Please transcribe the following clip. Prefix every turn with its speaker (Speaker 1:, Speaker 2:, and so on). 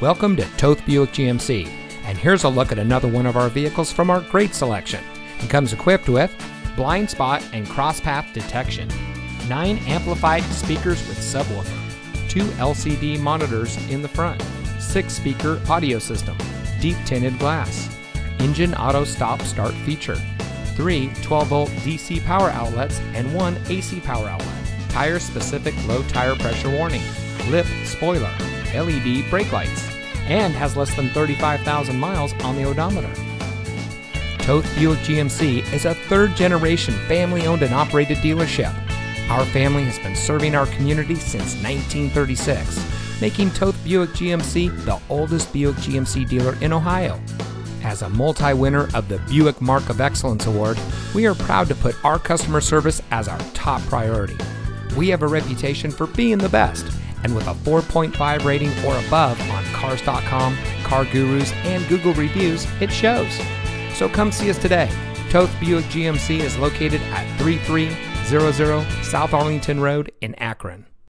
Speaker 1: Welcome to Toth Buick GMC, and here's a look at another one of our vehicles from our great selection. It comes equipped with blind spot and cross path detection, 9 amplified speakers with subwoofer, 2 LCD monitors in the front, 6 speaker audio system, deep tinted glass, engine auto stop start feature, 3 12 volt DC power outlets, and 1 AC power outlet, tire specific low tire pressure warning, lip spoiler, LED brake lights, and has less than 35,000 miles on the odometer. Toth Buick GMC is a third generation family owned and operated dealership. Our family has been serving our community since 1936, making Toth Buick GMC the oldest Buick GMC dealer in Ohio. As a multi winner of the Buick Mark of Excellence Award, we are proud to put our customer service as our top priority. We have a reputation for being the best, and with a 4.5 rating or above on Cars.com, Car Gurus, and Google reviews, it shows. So come see us today. Toth Buick GMC is located at 3300 South Arlington Road in Akron.